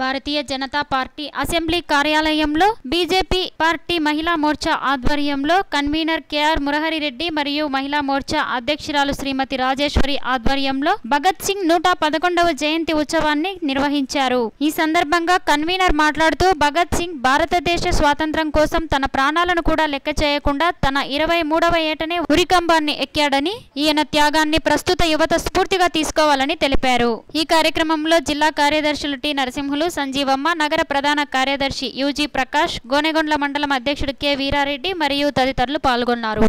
భారతీయ Janata party assembly కార్యాలయంలో BJP party Mahila Morcha ఆధ్వర్యంలో convener KR Murahari Reddy మరియు మహిళా మోర్చా అధ్యక్షురాలు శ్రీమతి రాజేశ్వరి ఆధ్వర్యంలో భగత్ సింగ్ నూట పదకొండవ జయంతి ఉత్సవాన్ని నిర్వహించారు. ఈ సందర్భంగా కన్వీనర్ మాట్లాడుతూ భగత్ సింగ్ భారతదేశ స్వాతంత్ర్యం కోసం తన ప్రాణాలను కూడా లెక్క చేయకుండా తన ఇరవై మూడవ ఏటనే ఉరికంబాన్ని ఎక్కాడని ఈయన త్యాగాన్ని ప్రస్తుత యువత స్ఫూర్తిగా తీసుకోవాలని తెలిపారు. ఈ కార్యక్రమంలో జిల్లా కార్యదర్శులు టి నరసింహులు సంజీవమ్మ నగర ప్రధాన కార్యదర్శి యూజీ ప్రకాష్ గోనెగొండ్ల మండలం అధ్యక్షుడు కె వీరారెడ్డి మరియు తదితరులు పాల్గొన్నారు.